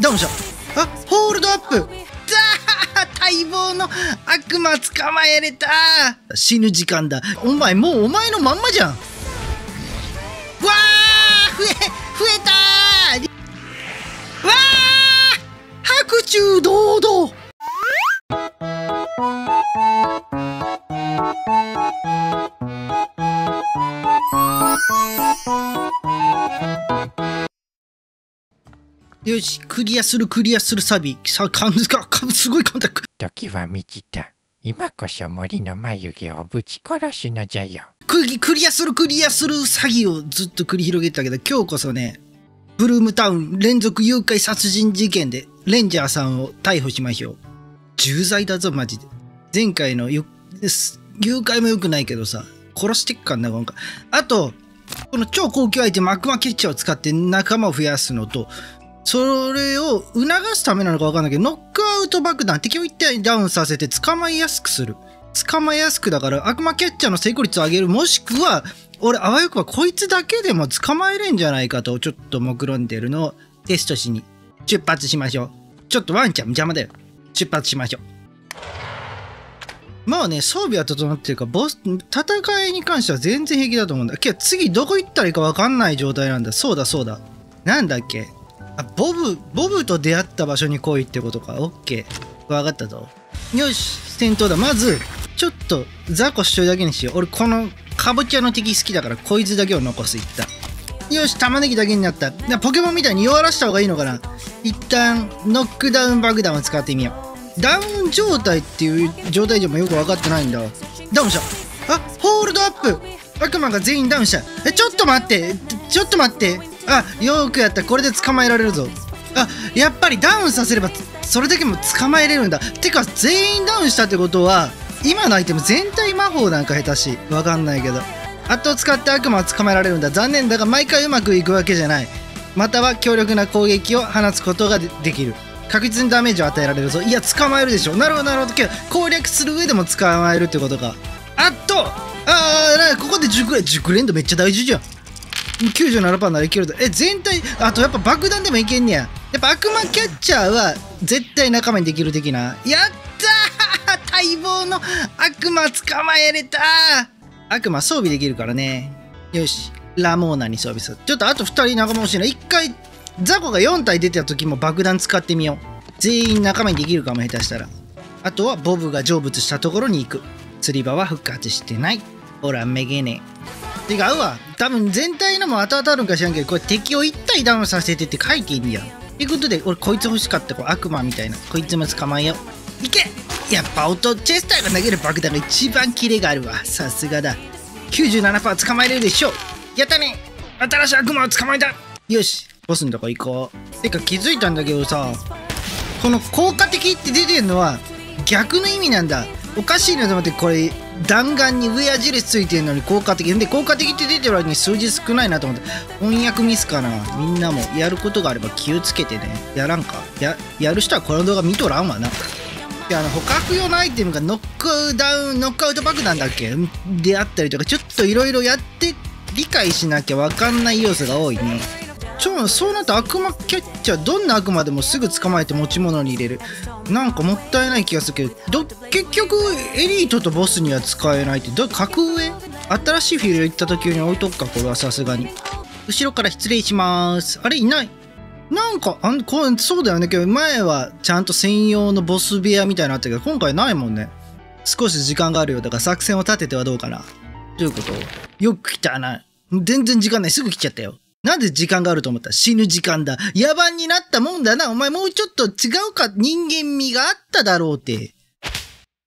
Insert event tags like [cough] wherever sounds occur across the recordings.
ダウンしたあホールドアップ。ザー待望の悪魔捕まえれた。死ぬ時間だ。お前もうお前のまんまじゃん。わー増え増えた。わー白昼堂々。よし、クリアするクリアするサビ。さあ、かんか、かすごい簡単。時は満ちた。今こそ森の眉毛をぶち殺すのじゃよ。クリクリアするクリアする詐欺をずっと繰り広げてたけど、今日こそね、ブルームタウン連続誘拐殺人事件でレンジャーさんを逮捕しましょう。重罪だぞ、マジで。前回のよ誘拐も良くないけどさ、殺してっかんな、今回。あと、この超高級アイテム、ッチャーを使って仲間を増やすのと、それを促すためなのか分かんないけど、ノックアウト爆弾、敵を一体ダウンさせて捕まえやすくする。捕まえやすくだから悪魔キャッチャーの成功率を上げる、もしくは、俺、あわよくばこいつだけでも捕まえれんじゃないかと、ちょっと目論んでるのをテストしに出発しましょう。ちょっとワンちゃん邪魔だよ。出発しましょう。まあね、装備は整ってるから、ボス、戦いに関しては全然平気だと思うんだ。けど次どこ行ったらいいか分かんない状態なんだ。そうだそうだ。なんだっけ？あ、ボブ、ボブと出会った場所に来いってことか？オッケー。分かったぞ。よし、戦闘だ。まず、ちょっと、雑魚しといだけにしよう。俺、この、かぼちゃの敵好きだから、こいつだけを残す、一旦。よし、玉ねぎだけになった。ポケモンみたいに弱らした方がいいのかな？一旦、ノックダウン爆弾を使ってみよう。ダウン状態っていう状態でもよく分かってないんだ。ダウンした。あ、ホールドアップ悪魔が全員ダウンした。え、ちょっと待ってちょっと待ってあよくやった。これで捕まえられるぞ。あやっぱりダウンさせればそれだけも捕まえれるんだ。てか全員ダウンしたってことは今のアイテム全体魔法なんか下手し。わかんないけど。あと使って悪魔を捕まえられるんだ。残念だが毎回うまくいくわけじゃない。または強力な攻撃を放つことができる。確実にダメージを与えられるぞ。いや捕まえるでしょ。なるほどなるほど。けど攻略する上でも捕まえるってことか。あっとああここで熟練熟練度めっちゃ大事じゃん。97%ならいけるだえ全体あとやっぱ爆弾でもいけんねや。やっぱ悪魔キャッチャーは絶対仲間にできる的な。やったー！待望の悪魔捕まえれた悪魔装備できるからね。よし。ラモーナに装備する。ちょっとあと2人仲間欲しいな。1回ザコが4体出てた時も爆弾使ってみよう。全員仲間にできるかも下手したら。あとはボブが成仏したところに行く。釣り場は復活してない。ほらめげねえ。違うわ。多分全体のも後々あるんか知らんけどこれ敵を1体ダウンさせてって書いていいんやということで俺こいつ欲しかった。こう悪魔みたいな。こいつも捕まえよう。いけ。やっぱオトチェスターが投げる爆弾が一番キレがあるわ。さすがだ。97%捕まえれるでしょう。やったね。新しい悪魔を捕まえた。よし。ボスのとこ行こう。てか気づいたんだけどさこの効果的って出てるのは逆の意味なんだ。おかしいなと思ってこれ弾丸に上矢印ついてるのに効果的で効果的って出てる割に数字少ないなと思って。翻訳ミスかな。みんなもやることがあれば気をつけてね。やらんか。ややる人はこの動画見とらんわな。であの捕獲用のアイテムがノックダウンノックアウト爆弾だっけ？であったりとかちょっといろいろやって理解しなきゃ分かんない要素が多いね。ちょそうなると悪魔キャッチャーどんな悪魔でもすぐ捕まえて持ち物に入れる。なんかもったいない気がするけどど結局エリートとボスには使えないってど格上？新しいフィールド行った時に置いとくかこれはさすがに。後ろから失礼します。あれいない。なんかあんこそうだよね。けど前はちゃんと専用のボス部屋みたいなのあったけど今回ないもんね。少し時間があるよ。だから作戦を立ててはどうかな。どういうこと。よく来たな。全然時間ない。すぐ来ちゃったよ。なんで時間があると思った死ぬ時間だ。野蛮になったもんだな。お前もうちょっと違うか、人間味があっただろうって。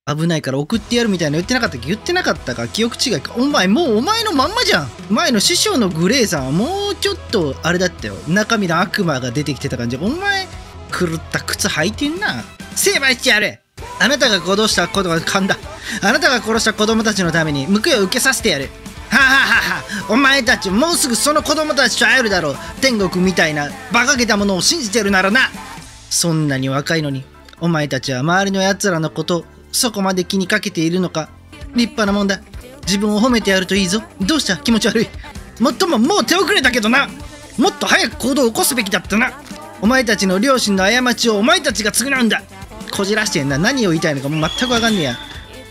危ないから送ってやるみたいな言ってなかったっけ？言ってなかったか？記憶違いか。お前もうお前のまんまじゃん。前の師匠のグレーさんはもうちょっとあれだったよ。中身の悪魔が出てきてた感じ。お前、狂った靴履いてんな。成敗してやれあなたが殺した子供噛んだ。あなたが殺した子供たちのために報いを受けさせてやる。はははお前たちもうすぐその子供たちと会えるだろう。天国みたいな馬鹿げたものを信じてるならな。そんなに若いのにお前たちは周りの奴らのことそこまで気にかけているのか。立派なもんだ。自分を褒めてやるといいぞ。どうした？気持ち悪い。もっとももう手遅れだけどな。もっと早く行動を起こすべきだったな。お前たちの両親の過ちをお前たちが償うんだ。こじらしてんな。何を言いたいのかもう全く分かんねえや。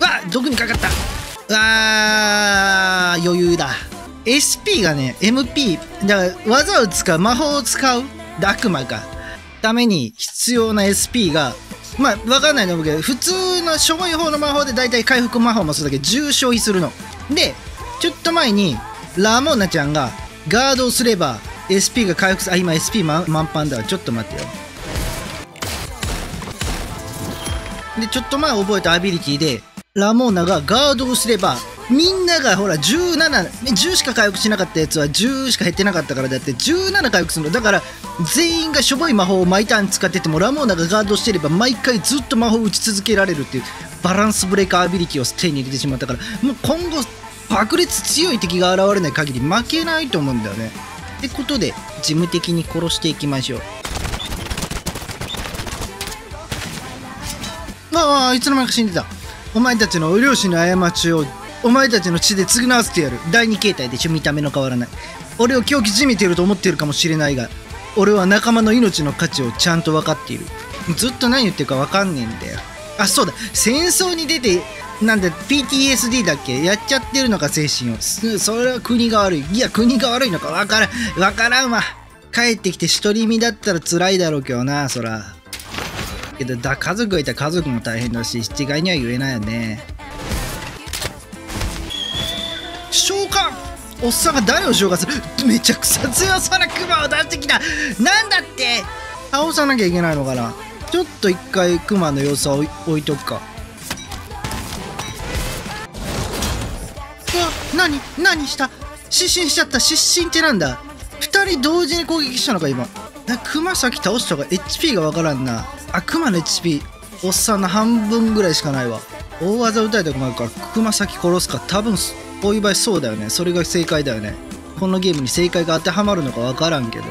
うわ毒にかかった。わー。余裕だ。SP がね MP だから技を使う魔法を使う悪魔かために必要な SP がまあ分かんないと思うけど普通のしょぼい方の魔法で大体回復魔法もそうだけど10消費するの。でちょっと前にラモーナちゃんがガードをすれば SP が回復する。あ今 SP 満満帆だわ。ちょっと待ってよ。でちょっと前覚えたアビリティでラモーナがガードをすればみんながほら1710しか回復しなかったやつは10しか減ってなかったからだって17回復するの。だから全員がしょぼい魔法を毎ターン使っててもラモーナがガードしてれば毎回ずっと魔法を打ち続けられるっていうバランスブレーカーアビリティを手に入れてしまったから。もう今後爆裂強い敵が現れない限り負けないと思うんだよね。ってことで事務的に殺していきましょう。ああいつの間にか死んでた。お前たちの両親の過ちをお前たちの血で償わせてやる。第二形態でしょ。見た目の変わらない。俺を狂気じめてると思ってるかもしれないが俺は仲間の命の価値をちゃんと分かっている。ずっと何言ってるか分かんねえんだよ。あそうだ。戦争に出てなんだ PTSD だっけ？やっちゃってるのか精神を。それは国が悪い。いや国が悪いのか分からん。分からんわ。帰ってきて独り身だったら辛いだろうけどなそら。けどだ家族がいたら家族も大変だし一概には言えないよね。おっさんが誰を召喚するめちゃくちゃ強そうなクマを出してきた。なんだって。倒さなきゃいけないのかな。ちょっと一回クマの様子を置いとくか。うわ何何した？失神しちゃった。失神ってなんだ？二人同時に攻撃したのか今。なクマ先倒した方が HP がわからんな。あクマの HP おっさんの半分ぐらいしかないわ。大技打たれたくなるからクマ先殺すか。多分こういそうだよね。それが正解だよね。このゲームに正解が当てはまるのかわからんけど。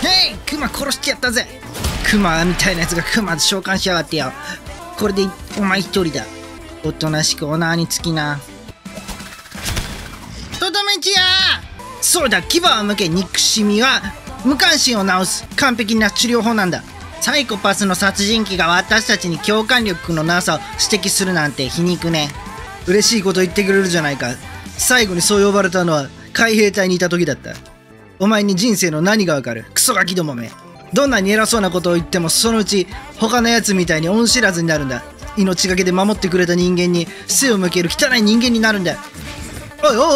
ヘイクマ殺してやったぜ。クマみたいなやつがクマで召喚しやがってよ。これでお前一人だ。おとなしくオナーにつきな。とどめちや。そうだ牙を向け憎しみは無関心を治す完璧な治療法なんだ。サイコパスの殺人鬼が私たちに共感力のなさを指摘するなんて皮肉ね嬉しいこと言ってくれるじゃないか。最後にそう呼ばれたのは海兵隊にいた時だった。お前に人生の何がわかる？クソガキどもめ。どんなに偉そうなことを言ってもそのうち他のやつみたいに恩知らずになるんだ。命がけで守ってくれた人間に背を向ける汚い人間になるんだ。おいおいおい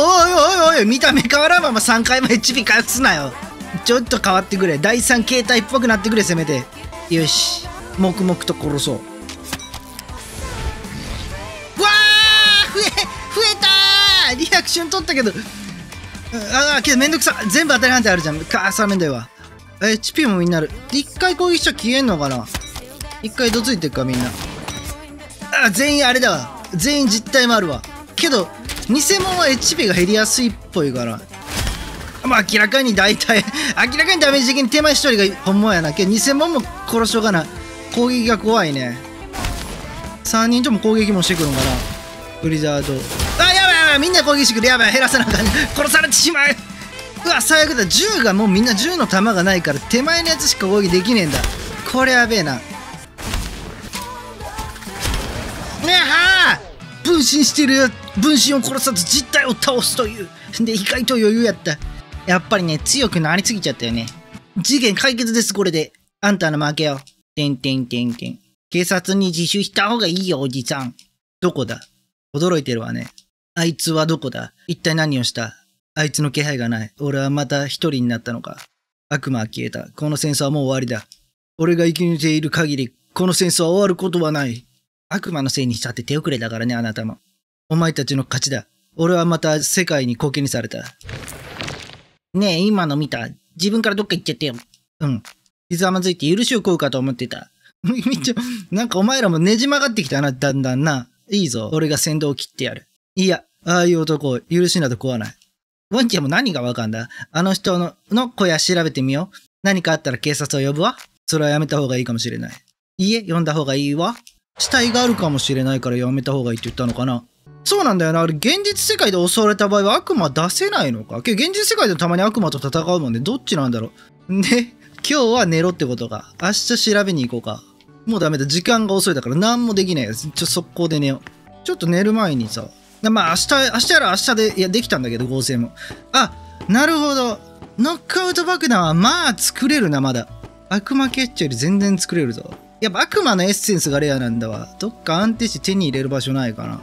おいおい見た目変わらんまま3回も HP 回復すなよ。ちょっと変わってくれ。第3形態っぽくなってくれせめて。よし。黙々と殺そう。増えたリアクション取ったけど。ああけどめんどくさ全部当たり判定あるじゃん。かーさめんだよわ HP もみんなある。一回攻撃しちゃ消えんのかな？一回どついてるかみんな。あ全員あれだわ。全員実体もあるわ。けど偽物は HP が減りやすいっぽいから。まあ明らかに大体 [laughs] 明らかにダメージ的に手前一人が本物やな。けど偽物も殺しようかな攻撃が怖いね。3人とも攻撃もしてくるんかな。ブリザード。みんな攻撃してくるやばい減らさなあかん。殺されてしまううわ最悪だ。銃がもうみんな銃の弾がないから手前のやつしか攻撃できねえんだ。これやべえな。ねはあ。分身してる分身を殺さず実体を倒すという。で意外と余裕やった。やっぱりね強くなりすぎちゃったよね。事件解決ですこれで。あんたの負けよ。てんてんてんてん。警察に自首した方がいいよおじさん。どこだ？驚いてるわね。あいつはどこだ？一体何をした？あいつの気配がない。俺はまた一人になったのか？悪魔は消えた。この戦争はもう終わりだ。俺が生き抜いている限りこの戦争は終わることはない。悪魔のせいにしたって手遅れだからねあなたも。お前たちの勝ちだ。俺はまた世界に貢献にされた。ねえ今の見た？自分からどっか行っちゃってよ。うん。ひざまずいて許しを請うかと思ってた。[laughs] みちょなんかお前らもねじ曲がってきたなだんだんな。いいぞ。俺が先導を切ってやる。いやああいう男を許しなど食わないワンちゃんも何がわかんだ？あの人のの小屋調べてみよう何かあったら警察を呼ぶわそれはやめた方がいいかもしれないいいえ呼んだ方がいいわ死体があるかもしれないからやめた方がいいって言ったのかなそうなんだよな。あれ、現実世界で襲われた場合は悪魔出せないのか？けど現実世界でたまに悪魔と戦うもんね。どっちなんだろう。ね？今日は寝ろってことか。明日調べに行こうか。もうダメだ。時間が遅いだから何もできないやつ。ちょ、速攻で寝よう。ちょっと寝る前にさ。まあ明日、明日やら明日で、いや、できたんだけど、合成も。あ、なるほど。ノックアウト爆弾はまあ作れるな、まだ。悪魔キャッチより全然作れるぞ。やっぱ悪魔のエッセンスがレアなんだわ。どっか安定して手に入れる場所ないかな。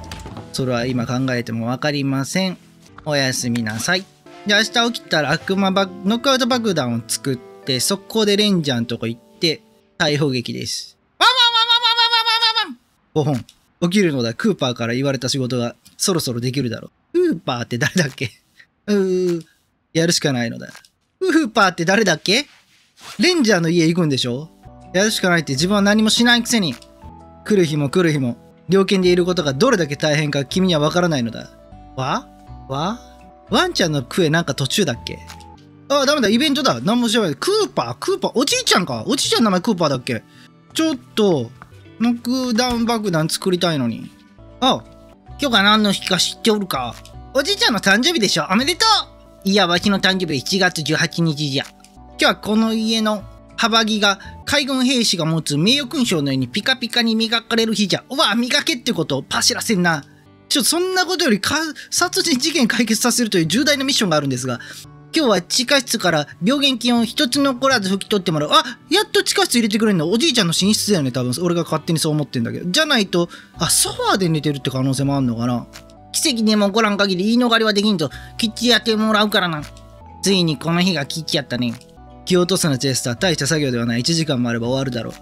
それは今考えても分かりません。おやすみなさい。で、明日起きたら悪魔バノックアウト爆弾を作って、速攻でレンジャーのとこ行って、逮捕劇です。ワンワンワンワンワンワンワンワン !5 本。起きるのだ。クーパーから言われた仕事がそろそろできるだろう。クーパーって誰だっけ？うー、やるしかないのだ。クーパーって誰だっけ？レンジャーの家行くんでしょ？やるしかないって自分は何もしないくせに。来る日も来る日も、猟犬でいることがどれだけ大変か君にはわからないのだ。わ？わ？ワンちゃんのクエなんか途中だっけ？ああ、ダメだ、イベントだ。何も知らない。クーパー？クーパー？おじいちゃんか？おじいちゃんの名前クーパーだっけ？ちょっと、ノックダウン爆弾作りたいのに。あ、今日が何の日か知っておるかおじいちゃんの誕生日でしょおめでとういや、わしの誕生日は7月18日じゃ。今日はこの家の幅木が海軍兵士が持つ名誉勲章のようにピカピカに磨かれる日じゃ。うわ、磨けってことをパシらせんな。ちょ、そんなことより殺人事件解決させるという重大なミッションがあるんですが、今日は地下室から病原菌を一つ残らず拭き取ってもらう。あ、やっと地下室入れてくれるの。おじいちゃんの寝室だよね、多分。俺が勝手にそう思ってんだけど。じゃないと、あ、ソファーで寝てるって可能性もあんのかな。奇跡でも起こらん限り言い逃れはできんと、きっちりやってもらうからな。ついにこの日が来ちゃったね。気を落とすなチェスター。大した作業ではない。1時間もあれば終わるだろう。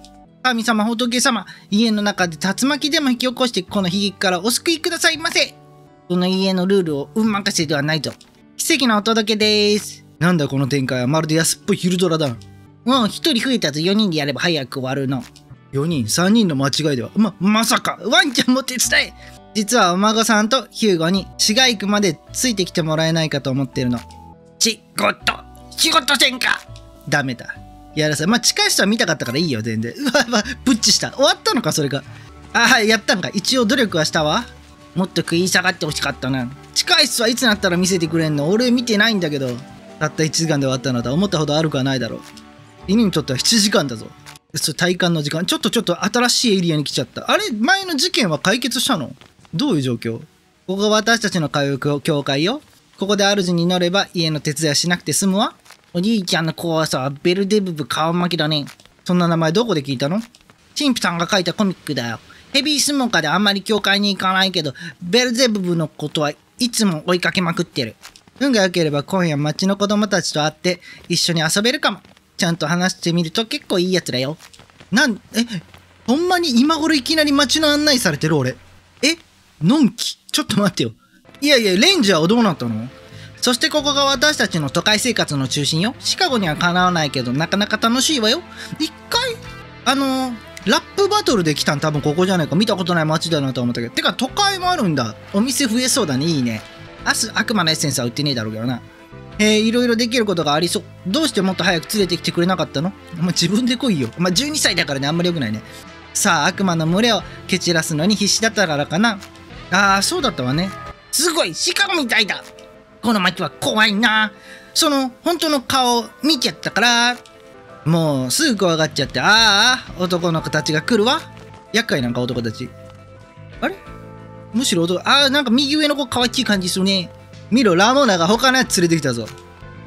神様、仏様、家の中で竜巻でも引き起こして、この悲劇からお救いくださいませ。この家のルールを運任せではないぞ。奇跡のお届けです。なんだこの展開はまるで安っぽい昼ドラだ。もう一人増えたぞ。4人でやれば早く終わるの。4人、3人の間違いでは。ま、まさか、ワンちゃんも手伝え実はお孫さんとヒューゴに市街区までついてきてもらえないかと思ってるの。仕事仕事せんかダメだ。やらせ。まあ、近い人は見たかったからいいよ、全然。うわ、うわ、プッチした。終わったのか、それが。あ、はい、やったんか。一応努力はしたわ。もっと食い下がってほしかったな。近い人はいつなったら見せてくれんの？俺見てないんだけど。たった1時間で終わったのだ。思ったほどあるくはないだろう。犬にとっては7時間だぞ。それ体感の時間。ちょっとちょっと新しいエリアに来ちゃった。あれ？前の事件は解決したの？どういう状況？ここが私たちの通う教会よ。ここで主に乗れば家の手伝いしなくて済むわ。おじいちゃんの怖さはベルデブブ顔巻きだね。そんな名前どこで聞いたの？神父さんが書いたコミックだよ。ヘビースモーカーであんまり教会に行かないけど、ベルゼブブのことはいつも追いかけまくってる。運が良ければ今夜町の子供たちと会って一緒に遊べるかも。ちゃんと話してみると結構いいやつだよ。なん、え、ほんまに今頃いきなり街の案内されてる俺。えのんきちょっと待ってよ。いやいや、レンジャーはどうなったの？そしてここが私たちの都会生活の中心よ。シカゴにはかなわないけど、なかなか楽しいわよ。一回、あのー、ラップバトルで来たん多分ここじゃないか。見たことない街だなと思ったけど。てか、都会もあるんだ。お店増えそうだね。いいね。明日、悪魔のエッセンスは売ってねえだろうけどな。えー、いろいろできることがありそう。どうしてもっと早く連れてきてくれなかったの？お前自分で来いよ。お前12歳だからね、あんまり良くないね。さあ、悪魔の群れを蹴散らすのに必死だったからかな。ああ、そうだったわね。すごい、シカゴみたいだ。この街は怖いな。その、本当の顔見ちゃったから、もうすぐ怖がっちゃって、ああ、男の子たちが来るわ。厄介なんか男たち。あれ？むしろ男、ああ、なんか右上の子可愛い感じするね。見ろ、ラモーナが他のやつ連れてきたぞ。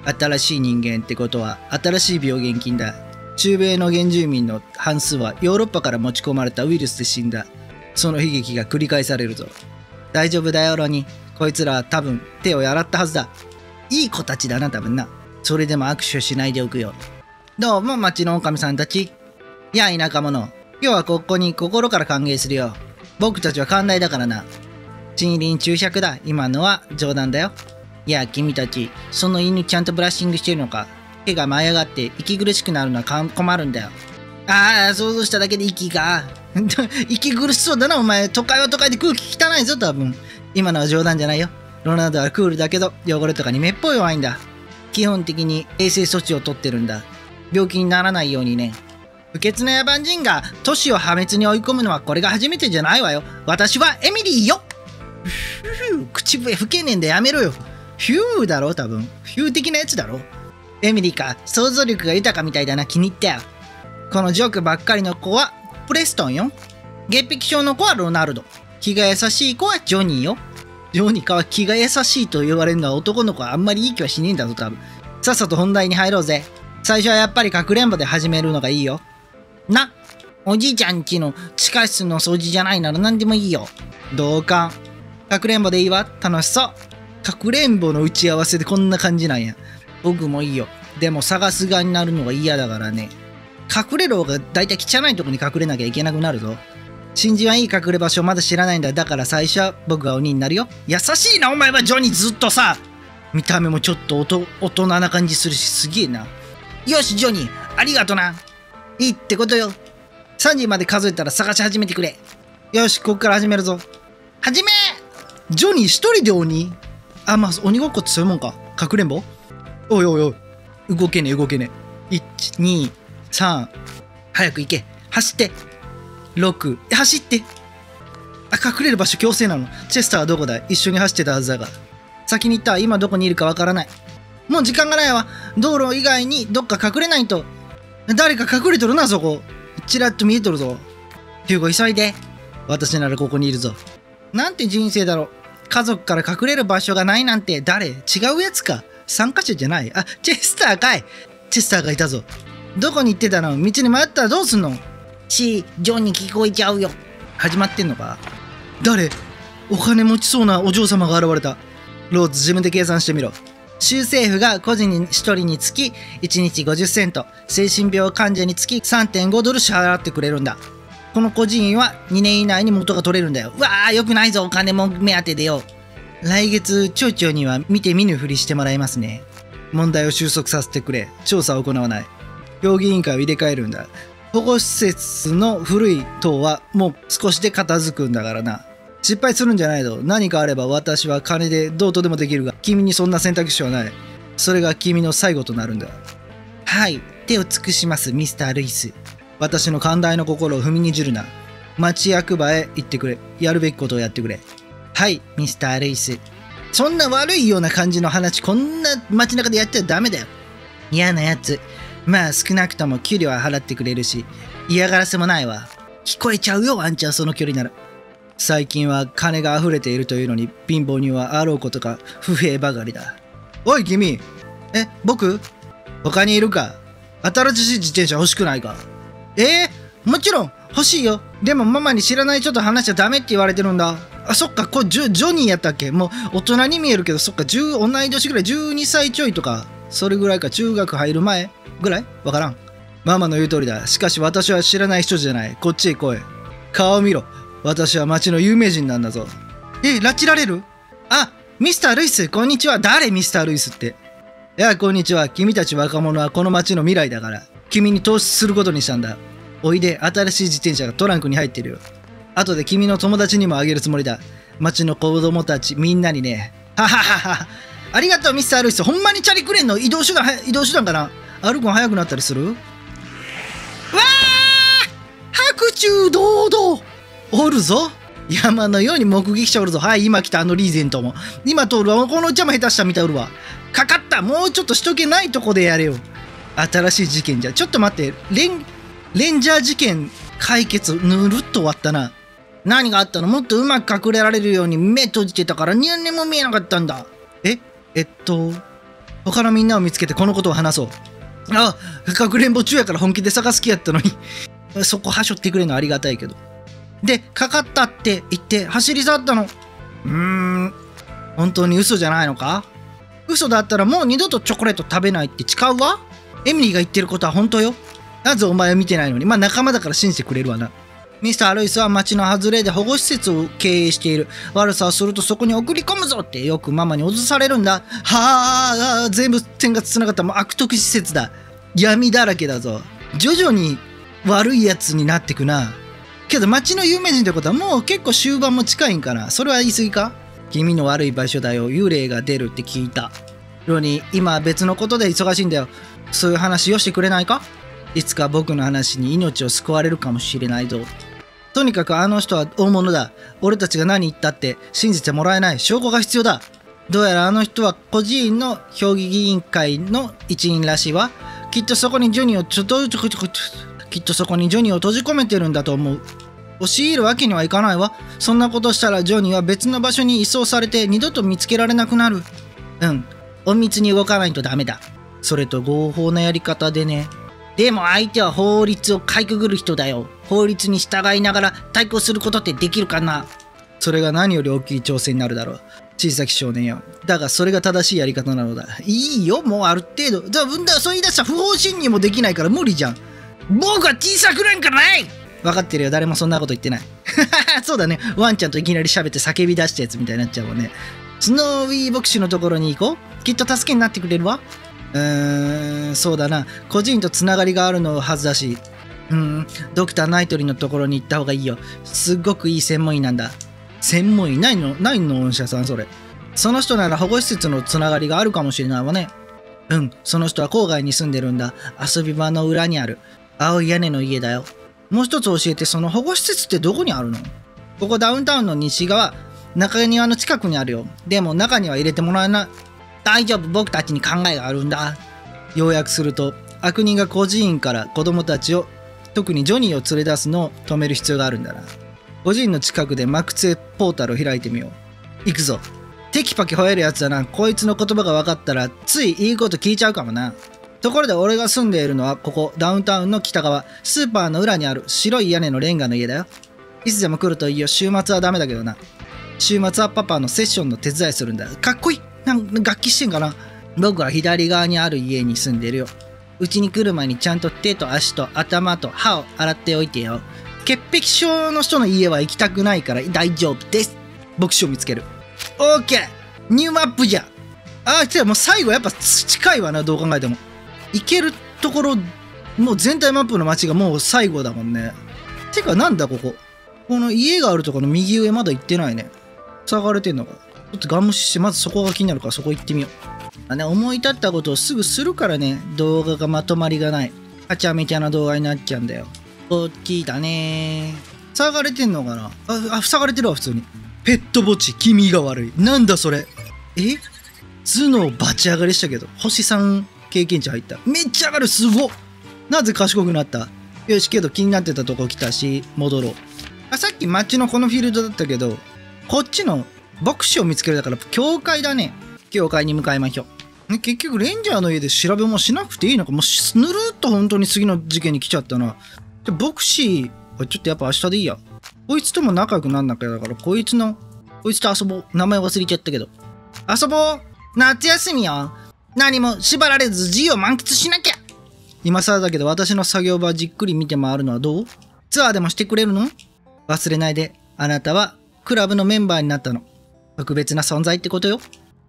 新しい人間ってことは、新しい病原菌だ。中米の原住民の半数はヨーロッパから持ち込まれたウイルスで死んだ。その悲劇が繰り返されるぞ。大丈夫だよ、ロニ。こいつらは多分手を洗ったはずだ。いい子たちだな、多分な。それでも握手しないでおくよ。どうも、町の狼さんたち。いや、田舎者。今日はここに心から歓迎するよ。僕たちは寛大だからな。賃輪注釈だ。今のは冗談だよ。いや、君たち、その犬ちゃんとブラッシングしてるのか。毛が舞い上がって息苦しくなるのは困るんだよ。ああ、想像しただけで息が。[laughs] 息苦しそうだな、お前。都会は都会で空気汚いぞ、多分。今のは冗談じゃないよ。ロナウドはクールだけど、汚れとかにめっぽい弱いんだ。基本的に衛生措置をとってるんだ。病気にならないようにね。不潔な野蛮人が都市を破滅に追い込むのはこれが初めてじゃないわよ。私はエミリーよふふ口笛吹けねえんでやめろよ。ヒューだろ多分。ヒュー的なやつだろエミリーか、想像力が豊かみたいだな、気に入ったよ。このジョークばっかりの子はプレストンよ。潔癖症の子はロナルド。気が優しい子はジョニーよ。ジョニーかは気が優しいと言われるのは男の子はあんまりいい気はしねえんだぞ、多分。さっさと本題に入ろうぜ。最初はやっぱりかくれんぼで始めるのがいいよ。な、おじいちゃん家の地下室の掃除じゃないなら何でもいいよ。同感。かくれんぼでいいわ。楽しそう。かくれんぼの打ち合わせでこんな感じなんや。僕もいいよ。でも探す側になるのが嫌だからね。隠れろがだいたい汚いとこに隠れなきゃいけなくなるぞ。新人はいい隠れ場所まだ知らないんだ。だから最初は僕が鬼になるよ。優しいな、お前はジョニーずっとさ。見た目もちょっと大人な感じするし、すげえな。よし、ジョニー、ありがとな。いいってことよ。3時まで数えたら探し始めてくれ。よし、こっから始めるぞ。始めジョニー一人で鬼？あ、まあ、鬼ごっこってそういうもんか。かくれんぼ？おいおいおい。動けねえ動けねえ。1、2、3。早く行け。走って。6。走って。あ、隠れる場所強制なの。チェスターはどこだ？一緒に走ってたはずだが。先に行った。今どこにいるかわからない。もう時間がないわ。道路以外にどっか隠れないと。誰か隠れとるな、そこ。ちらっと見えとるぞ。ヒューゴ、急いで。私ならここにいるぞ。なんて人生だろう。家族から隠れる場所がないなんて誰？違うやつか。参加者じゃない。あ、チェスターかい。チェスターがいたぞ。どこに行ってたの？道に迷ったらどうすんの？し、ジョンに聞こえちゃうよ。始まってんのか？誰？お金持ちそうなお嬢様が現れた。ローズ自分で計算してみろ。州政府が個人に1人につき1日50セント、精神病患者につき3.5ドル支払ってくれるんだ。この個人は2年以内に元が取れるんだよ。うわあ、よくないぞ、お金も目当てでよ。来月、町長には見て見ぬふりしてもらいますね。問題を収束させてくれ。調査を行わない。評議委員会を入れ替えるんだ。保護施設の古い塔はもう少しで片付くんだからな。失敗するんじゃないぞ。何かあれば私は金でどうとでもできるが、君にそんな選択肢はない。それが君の最後となるんだ。はい、手を尽くします、ミスター・ルイス。私の寛大な心を踏みにじるな。町役場へ行ってくれ。やるべきことをやってくれ。はい、ミスター・ルイス。そんな悪いような感じの話、こんな街中でやっちゃダメだよ。嫌なやつ。まあ少なくとも給料は払ってくれるし、嫌がらせもないわ。聞こえちゃうよ、ワンちゃんその距離なら。最近は金が溢れているというのに貧乏にはあろうことか不平ばかりだ。おい君え、僕？他にいるか？新しい自転車欲しくないか？え？ー、もちろん欲しいよ。でもママに知らない人と話しちゃダメって言われてるんだ。あ、そっか、これジョジョニーやったっけ？もう大人に見えるけど、そっか、10同い年ぐらい、12歳ちょいとか、それぐらいか、中学入る前ぐらい？わからん。ママの言う通りだ。しかし私は知らない人じゃない。こっちへ来い。顔見ろ。私は町の有名人なんだぞ。え、拉致られる？あ、ミスター・ルイス、こんにちは。誰？ミスター・ルイスって。いや、こんにちは。君たち若者はこの町の未来だから。君に投資することにしたんだ。おいで、新しい自転車がトランクに入ってるよ。後で君の友達にもあげるつもりだ。町の子供たちみんなにね。はははは。ありがとう、ミスター・ルイス。ほんまにチャリくれんの？移動手段、移動手段かな？歩くの速くなったりする？わー白昼堂々おるぞ山のように目撃者おるぞ。はい、今来たあのリーゼントも。今通るわ。このうちも下手したみたいおるわ。かかったもうちょっとしとけないとこでやれよ。新しい事件じゃ。ちょっと待って。レン、レンジャー事件解決、ぬるっと終わったな。何があったの？もっとうまく隠れられるように目閉じてたから何にも見えなかったんだ。え？えっと、他のみんなを見つけてこのことを話そう。あ、かくれんぼ中やから本気で探す気やったのに。そこはしょってくれるのありがたいけど。で、かかったって言って走り去ったの。うーん、本当に嘘じゃないのか？嘘だったらもう二度とチョコレート食べないって誓うわ？エミリーが言ってることは本当よ。なぜお前は見てないのに？まあ仲間だから信じてくれるわな。ミスター・ルイスは町の外れで保護施設を経営している。悪さをするとそこに送り込むぞってよくママに脅されるんだ。はあ、全部点がつながったもう悪徳施設だ。闇だらけだぞ。徐々に悪いやつになってくな。けど町の有名人ってことはもう結構終盤も近いんかな。それは言い過ぎか？君の悪い場所だよ。幽霊が出るって聞いた。ロニー、今別のことで忙しいんだよ。そういう話をしてくれないか？いつか僕の話に命を救われるかもしれないぞ。とにかくあの人は大物だ。俺たちが何言ったって信じてもらえない。証拠が必要だ。どうやらあの人は孤児院の評議委員会の一員らしいわきっとそこにジョニーをちょっとちょこちょこちょきっとそこにジョニーを閉じ込めてるんだと思う。押し入るわけにはいかないわ。そんなことしたらジョニーは別の場所に移送されて二度と見つけられなくなる。うん。隠密に動かないとダメだ。それと合法なやり方でね。でも相手は法律をかいくぐる人だよ。法律に従いながら対抗することってできるかな。それが何より大きい挑戦になるだろう。小さき少年よ。だがそれが正しいやり方なのだ。いいよもうある程度。だだそう言い出した不法侵入もできないから無理じゃん。僕は小さくなんかない。分かってるよ。誰もそんなこと言ってない。[laughs] そうだね。ワンちゃんといきなり喋って叫び出したやつみたいになっちゃうもんね。スノーウィー牧師のところに行こう。きっと助けになってくれるわ。うーんそうだな。個人とつながりがあるのはずだし。うん。ドクターナイトリのところに行った方がいいよ。すっごくいい専門医なんだ。専門医ないの？ないの？お医者さんそれ。その人なら保護施設のつながりがあるかもしれないわね。うん。その人は郊外に住んでるんだ。遊び場の裏にある。青い屋根の家だよ。もう一つ教えてその保護施設ってどこにあるの？ここダウンタウンの西側中庭の近くにあるよ。でも中には入れてもらえない大丈夫僕たちに考えがあるんだ。要約すると悪人が孤児院から子供たちを特にジョニーを連れ出すのを止める必要があるんだな。孤児院の近くでマクツェポータルを開いてみよう。行くぞ。テキパキ吠えるやつだな。こいつの言葉が分かったらついいいこと聞いちゃうかもな。ところで俺が住んでいるのはここダウンタウンの北側。スーパーの裏にある白い屋根のレンガの家だよ。いつでも来るといいよ。週末はダメだけどな。週末はパパのセッションの手伝いするんだかっこいい。なん楽器してんかな。僕は左側にある家に住んでるよ。うちに来る前にちゃんと手と足と頭と歯を洗っておいてよ。潔癖症の人の家は行きたくないから大丈夫です。牧師を見つける。OK ニューマップじゃ。ああもう最後やっぱ近いわなどう考えても。行けるところもう全体マップの街がもう最後だもんね。てかなんだここ。この家があるとこの右上まだ行ってないね。塞がれてんのか。ちょっとガン無視してまずそこが気になるからそこ行ってみよう。あね思い立ったことをすぐするからね。動画がまとまりがない。はちゃめちゃな動画になっちゃうんだよ。大きいだね。塞がれてんのかな。ああ塞がれてるわ普通に。ペット墓地気味が悪い。なんだそれ。え？頭脳バチ上がりしたけど。星3経験値入った。めっちゃ上がるすごっ。なぜ賢くなった？よしけど気になってたとこ来たし戻ろう。あさっき街のこのフィールドだったけどこっちの牧師を見つけるだから教会だね。教会に向かいましょ。う結局レンジャーの家で調べもしなくていいのか。もうぬるっと本当に次の事件に来ちゃったな。で牧師ちょっとやっぱ明日でいいや。こいつとも仲良くなんなきゃだからこいつのこいつと遊ぼう。名前忘れちゃったけど。遊ぼう。夏休みよ。何も縛られず自由を満喫しなきゃ。今更だけど私の作業場じっくり見て回るのはどう？ツアーでもしてくれるの？忘れないで。あなたはクラブのメンバーになったの。特別な存在ってことよ。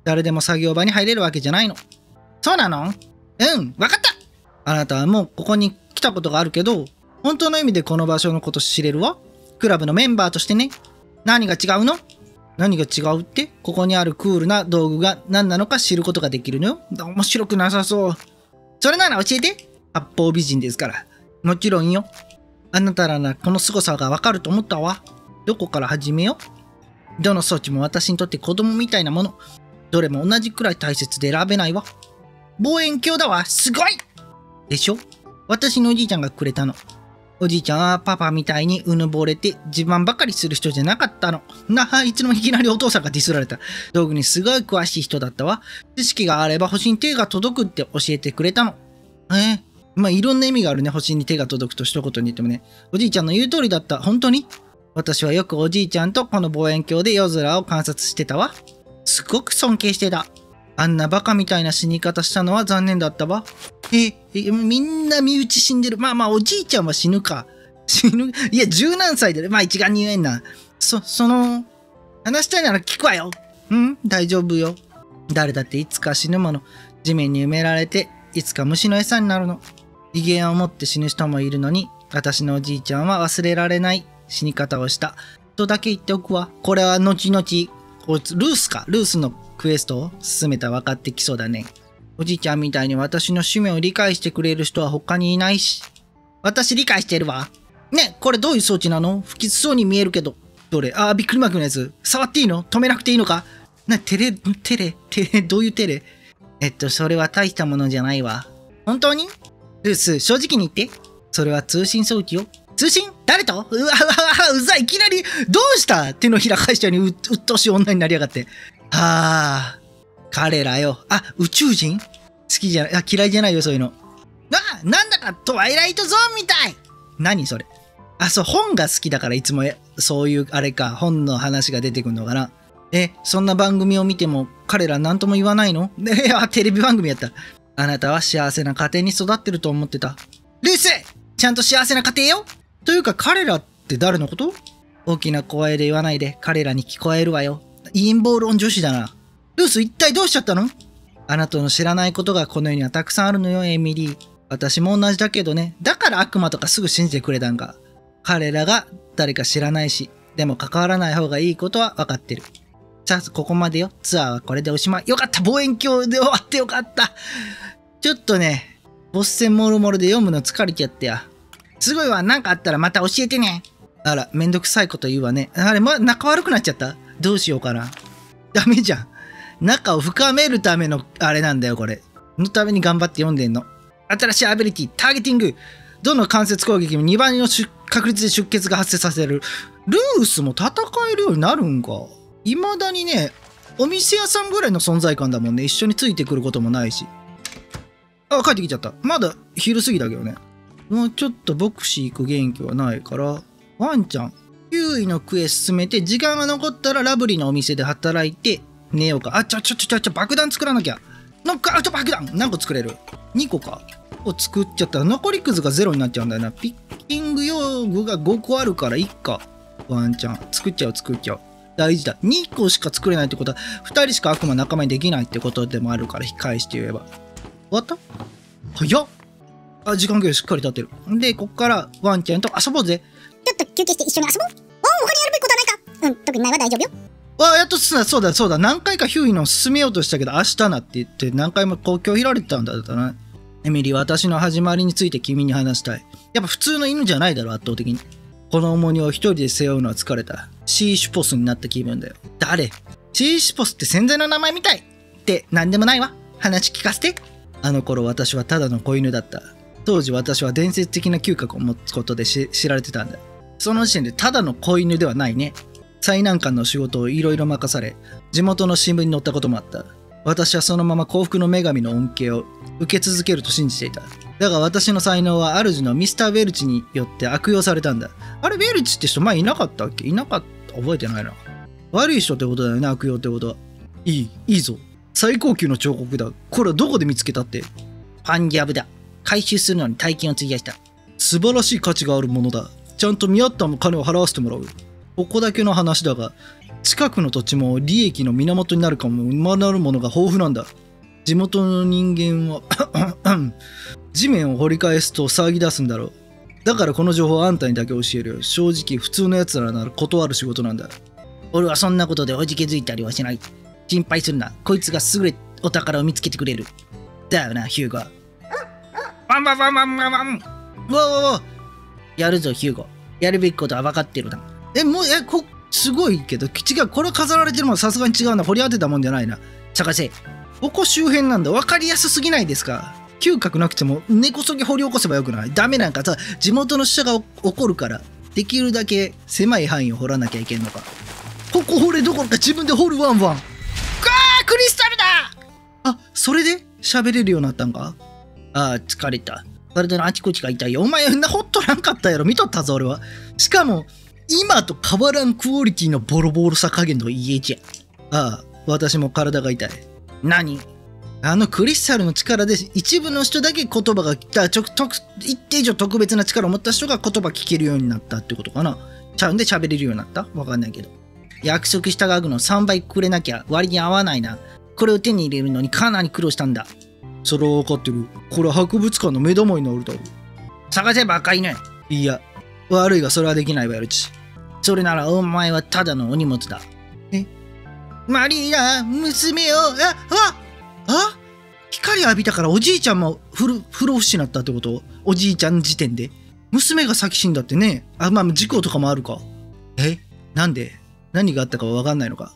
誰でも作業場に入れるわけじゃないの。そうなの？うんわかった。あなたはもうここに来たことがあるけど本当の意味でこの場所のこと知れるわ。クラブのメンバーとしてね。何が違うの？何が違うって？ここにあるクールな道具が何なのか知ることができるのよ。面白くなさそう。それなら教えて。八方美人ですから。もちろんよ。あなたらならこの凄さがわかると思ったわ。どこから始めよう？どの装置も私にとって子供みたいなもの。どれも同じくらい大切で選べないわ。望遠鏡だわ。すごい！でしょ？私のおじいちゃんがくれたの。おじいちゃんはパパみたいにうぬぼれて自慢ばかりする人じゃなかったの。なあ、いつのいきなりお父さんがディスられた。道具にすごい詳しい人だったわ。知識があれば星に手が届くって教えてくれたの。えー、まあいろんな意味があるね。星に手が届くと一言に言ってもね。おじいちゃんの言う通りだった。本当に？私はよくおじいちゃんとこの望遠鏡で夜空を観察してたわ。すごく尊敬してた。あんなバカみたいな死に方したのは残念だったわ。え、えみんな身内死んでる。まあまあ、おじいちゃんは死ぬか。死ぬ？いや、十何歳で、まあ一概に言えんな。そ、その、話したいなら聞くわよ。うん？大丈夫よ。誰だっていつか死ぬもの。地面に埋められて、いつか虫の餌になるの。威厳を持って死ぬ人もいるのに、私のおじいちゃんは忘れられない死に方をした。とだけ言っておくわ。これは後々、こいつ、ルースか。ルースのクエストを進めたら分かってきそうだね。おじいちゃんみたいに私の趣味を理解してくれる人は他にいないし。私理解してるわ。ね、これどういう装置なの？不吉そうに見えるけど。どれ？あー、びっくりマークのやつ。触っていいの？止めなくていいのか？な、テレ、テレ、テレ、どういうテレえっと、それは大したものじゃないわ。本当に？ルース、正直に言って。それは通信装置よ。通信？誰と？うわうわうわうざいきなりどうした？手のひら返したようにううっとうしい女になりやがって。はあ、彼らよ。あ、宇宙人？好きじゃない、あ、嫌いじゃないよ、そういうの。あ、なんだかトワイライトゾーンみたい何それ？あ、そう、本が好きだからいつもそういう、あれか、本の話が出てくるのかな。え、そんな番組を見ても彼ら何とも言わないの？ね [laughs] あ、テレビ番組やった。あなたは幸せな家庭に育ってると思ってた。ルースちゃんと幸せな家庭よというか彼らって誰のこと？大きな声で言わないで彼らに聞こえるわよ。陰謀論女子だな。ルース一体どうしちゃったの？あなたの知らないことがこの世にはたくさんあるのよ、エミリー。私も同じだけどね。だから悪魔とかすぐ信じてくれたんか。彼らが誰か知らないし、でも関わらない方がいいことは分かってる。さあ、ここまでよ。ツアーはこれでおしまい。よかった望遠鏡で終わってよかったちょっとね、ボス戦もろもろで読むの疲れちゃってや。すごいわ。なんかあったらまた教えてね。あら、めんどくさいこと言うわね。あれ、ま、仲悪くなっちゃった？どうしようかな。ダメじゃん。仲を深めるためのあれなんだよ、これ。のために頑張って読んでんの。新しいアビリティ、ターゲティング。どの関節攻撃も2倍の確率で出血が発生させる。ルースも戦えるようになるんか。未だにね、お店屋さんぐらいの存在感だもんね。一緒についてくることもないし。あ、帰ってきちゃった。まだ昼過ぎだけどね。もうちょっとボクシー行く元気はないから、ワンちゃん、9位のクエ進めて、時間が残ったらラブリーのお店で働いて寝ようか。あ、ちょちょちょちょちょ、爆弾作らなきゃ。ノックアウト爆弾何個作れる ?2 個か。を作っちゃったら残りくずがゼロになっちゃうんだよな。ピッキング用具が5個あるから1個。ワンちゃん。作っちゃう作っちゃう。大事だ。2個しか作れないってことは、2人しか悪魔仲間にできないってことでもあるから、控えして言えば。終わった？早っあ、時間結構しっかり経ってる。で、こっからワンちゃんと遊ぼうぜ。ちょっと休憩して一緒に遊ぼうおお他にやるべきことはないかうん、特にないわ大丈夫よ。あ、やっと進んだ。そうだ、そうだ。何回かヒューイの進めようとしたけど、明日なって言って何回もこう拒否られてたんだったな。エミリー、私の始まりについて君に話したい。やっぱ普通の犬じゃないだろ、圧倒的に。この重荷を一人で背負うのは疲れた。シーシュポスになった気分だよ。誰？シーシュポスって潜在の名前みたいって何でもないわ。話聞かせて。あの頃私はただの子犬だった。当時私は伝説的な嗅覚を持つことで知られてたんだ。その時点でただの子犬ではないね。最難関の仕事をいろいろ任され、地元の新聞に載ったこともあった。私はそのまま幸福の女神の恩恵を受け続けると信じていた。だが私の才能は主のミスター・ウェルチによって悪用されたんだ。あれ、ウェルチって人前いなかったっけ？いなかった？覚えてないな。悪い人ってことだよね、悪用ってことは。いい、いいぞ。最高級の彫刻だ。これはどこで見つけたって？パンギャブだ。回収するのに大金を費やした。素晴らしい価値があるものだ。ちゃんと見合った金を払わせてもらう。ここだけの話だが、近くの土地も利益の源になるかも生なるものが豊富なんだ。地元の人間は [coughs] 地面を掘り返すと騒ぎ出すんだろう。だからこの情報はあんたにだけ教えるよ。正直普通の奴らなら断る仕事なんだ。俺はそんなことでおじけづいたりはしない。心配するな。こいつが優れお宝を見つけてくれる。だよな、ヒューゴ。ワンワンワンワンワンワン。うわうわうわやるぞ、ヒューゴ。やるべきことは分かってるな。え、もう、え、こ、すごいけど、違う。これ飾られてるものはさすがに違うな。掘り当てたもんじゃないな。探せ。ここ周辺なんだ。分かりやすすぎないですか？嗅覚なくても根こそぎ掘り起こせばよくない？ダメなんかさ、地元の死者が起こるから、できるだけ狭い範囲を掘らなきゃいけんのか。ここ掘れどころか自分で掘るワンワン。かークリスタルだあ、それで？喋れるようになったんか？ああ、疲れた。体のあちこちが痛いよ。お前、んなほっとらんかったやろ。見とったぞ、俺は。しかも、今と変わらんクオリティのボロボロさ加減の家じゃ。ああ、私も体が痛い。何？あのクリスタルの力で一部の人だけ言葉がたちょ特一定以上特別な力を持った人が言葉聞けるようになったってことかなちゃうんで喋れるようになった？わかんないけど。約束した額の3倍くれなきゃ割に合わないな。これを手に入れるのにかなり苦労したんだ。それは分かってる。これは博物館の目玉になるだろう。探せば赤いね。いや、悪いがそれはできないわよ、ルチ。それならお前はただのお荷物だ。え？マリーナ、娘を、あ、ああ？光浴びたからおじいちゃんも不不老不死になったってこと？おじいちゃん時点で？娘が先死んだってね。あ、まあ事故とかもあるか。え？なんで？何があったかは分かんないのか？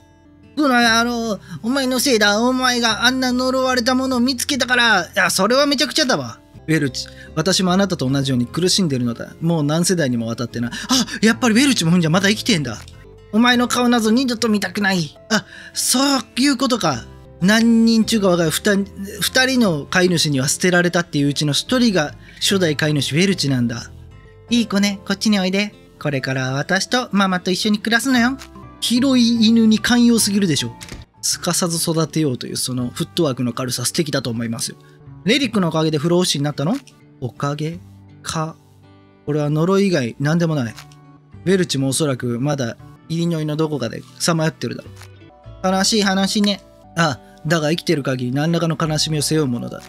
この野郎、お前のせいだ。お前があんな呪われたものを見つけたから。いや、それはめちゃくちゃだわ。ウェルチ、私もあなたと同じように苦しんでるのだ。もう何世代にもわたってな。あ、やっぱりウェルチもふんじゃまだ生きてんだ。お前の顔など二度と見たくない。あ、そういうことか。何人中かわかる二人の飼い主には捨てられたっていううちの一人が初代飼い主ウェルチなんだ。いい子ね、こっちにおいで。これからは私とママと一緒に暮らすのよ。広い犬に寛容すぎるでしょ。すかさず育てようというそのフットワークの軽さ素敵だと思いますよ。レリックのおかげで不老不死になったの？おかげか。これは呪い以外何でもない。ウェルチもおそらくまだイリノイのどこかでさまよってるだろう。悲しい話ね。あ、だが生きてる限り何らかの悲しみを背負うものだ。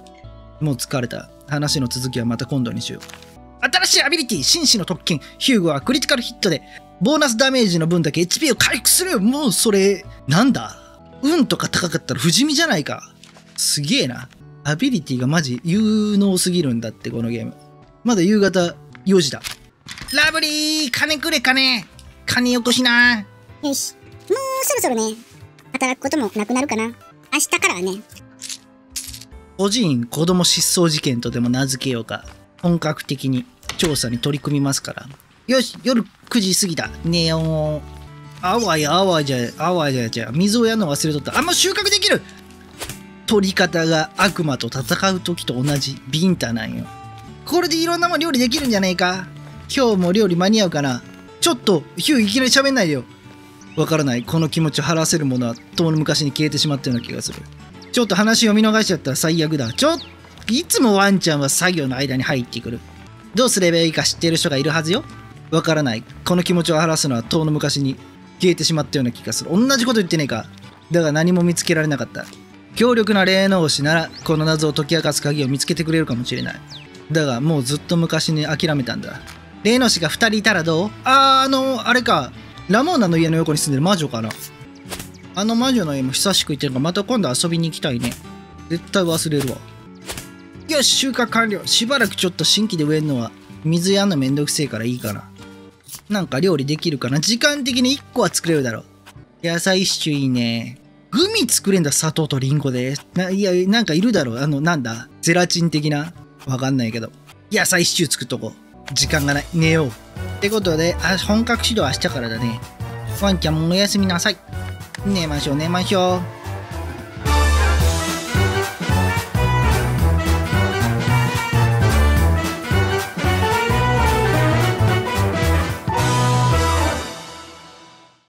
もう疲れた。話の続きはまた今度にしよう。新しいアビリティ紳士の特権ヒューゴはクリティカルヒットでボーナスダメージの分だけ HP を回復するもうそれなんだ？運とか高かったら不死身じゃないか。すげえな。アビリティがマジ有能すぎるんだってこのゲーム。まだ夕方4時だ。ラブリー金くれ金。金よこしな。よし。もうそろそろね、働くこともなくなるかな。明日からはね、個人子供失踪事件とでも名付けようか。本格的に調査に取り組みますからよし夜9時過ぎだ。寝ようあわやあわじゃあわじゃじゃ。水をやるの忘れとった。あもう収穫できる。取り方が悪魔と戦う時と同じ。ビンタなんよ。これでいろんなもん料理できるんじゃねえか。今日も料理間に合うかな。ちょっとヒューいきなり喋んないでよ。わからない。この気持ちを晴らせるものは遠の昔に消えてしまったような気がする。ちょっと話読み逃しちゃったら最悪だ。ちょっいつもワンちゃんは作業の間に入ってくる。どうすればいいか知ってる人がいるはずよ。わからない。この気持ちを晴らすのは遠の昔に消えてしまったような気がする。同じこと言ってねえか。だが何も見つけられなかった。強力な霊能師ならこの謎を解き明かす鍵を見つけてくれるかもしれない。だがもうずっと昔に諦めたんだ。霊能師が2人いたらどう？あー、あの、あれか。ラモーナの家の横に住んでる魔女かな。あの魔女の家も久しく行ってるからまた今度遊びに行きたいね。絶対忘れるわ。よし、収穫完了。しばらくちょっと新規で植えるのは水やんのめんどくせえからいいかな。なんか料理できるかな時間的に1個は作れるだろう。野菜シチューいいね。グミ作れんだ、砂糖とリンゴで。ないや、なんかいるだろう。あの、なんだ？ゼラチン的な？わかんないけど。野菜シチュー作っとこう。時間がない。寝よう。ってことで、あ本格指導明日からだね。ワンちゃんもおやすみなさい。寝ましょう寝ましょう。